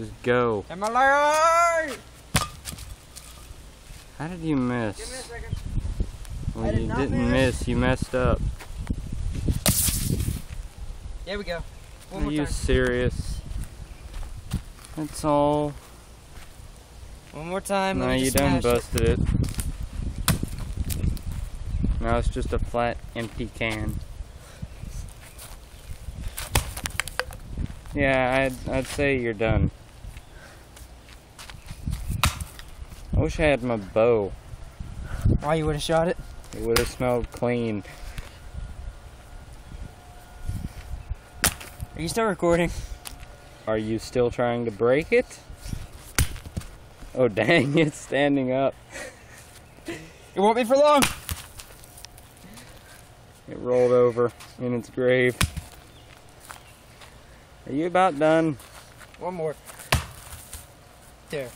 Just go. Emily! How did you Give me a miss? second. Well, I did you didn't miss. miss. You messed up. There we go. One Are you time. serious? That's all. One more time. No, you done smash it. busted it. Now it's just a flat, empty can. Yeah, I'd I'd say you're done. I wish I had my bow. Why you would have shot it? It would have smelled clean. Are you still recording? Are you still trying to break it? Oh dang, it's standing up. It won't be for long. It rolled over in its grave. Are you about done? One more. There.